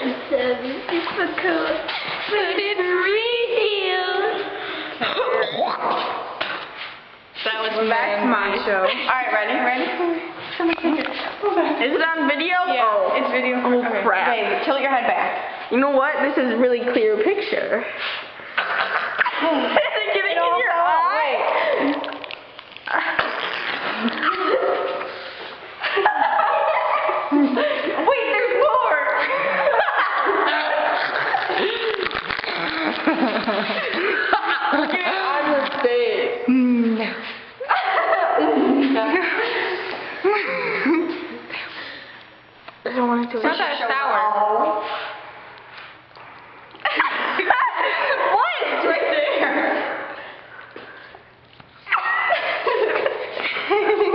So difficult, but it's real. That was That's my show. Alright, ready? Ready? Is it on video? Yeah, Oh. it's video. Oh, okay. crap. Okay, tilt your head back. You know what? This is a really clear picture. Is it getting in your eye? Wait, I don't want to it. That what? Right there.